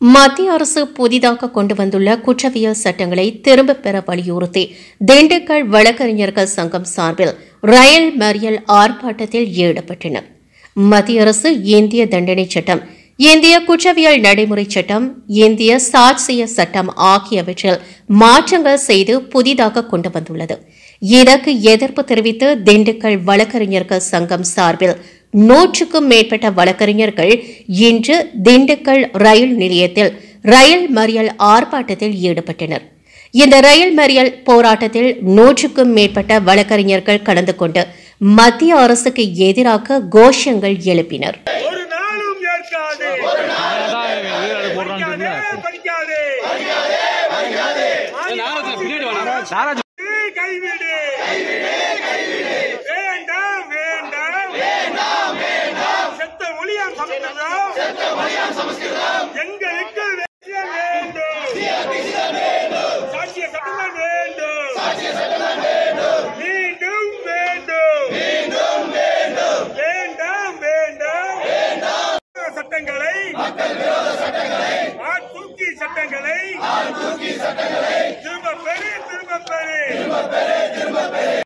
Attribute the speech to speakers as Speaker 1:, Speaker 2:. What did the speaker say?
Speaker 1: மத்திய அரசு புதிதாக கொண்டு வந்துள்ள குற்றவியல் சட்டங்களை திரும்பப் பெற வலியுறுத்தி திண்டுக்கல் வழக்கறிஞர்கள் சங்கம் சார்பில் ரயில் மறியல் ஆர்ப்பாட்டத்தில் ஈடுபட்டனர். மத்திய அரசு இந்திய தண்டனை சட்டம் இந்திய குற்றவியல் நடைமுறை சட்டம் இந்திய சாட்சிய சட்டம் ஆகியவற்றில் மாற்றங்கள் செய்து புதிதாக கொண்டு வந்துள்ளது. இதற்கு எதிர்ப்பு தெரிவித்து திண்டுக்கல் வழக்கறிஞர்கள் சங்கம் சார்பில் நூற்றுக்கும் மேற்பட்ட வழக்கறிஞர்கள் இன்று திண்டுக்கல் ரயில் நிலையத்தில் ரயில் மறியல் ஆர்ப்பாட்டத்தில் ஈடுபட்டனர். இந்த ரயில் மறியல் போராட்டத்தில் நூற்றுக்கும் மேற்பட்ட வழக்கறிஞர்கள் கலந்து கொண்டு மத்திய அரசுக்கு எதிராக கோஷங்கள் எழுப்பினர்.
Speaker 2: ஒரு சமஸ்கிருதம்.
Speaker 3: எங்களுக்கு வேண்டும் சாட்சிய
Speaker 2: சட்டம்
Speaker 3: வேண்டும்.
Speaker 2: சாட்சிய
Speaker 3: சட்டம் வேண்டும். மீண்டும் வேண்டும்.
Speaker 2: மீண்டும் வேண்டும் வேண்டாம். வேண்டாம் வேண்டாம் சட்டங்களை மக்கள் விரோத சட்டங்களை ஆட்கூக்கி சட்டங்களை திரும்ப பெரு திரும்ப பெரு திரும்ப பெரு திரும்ப பெரு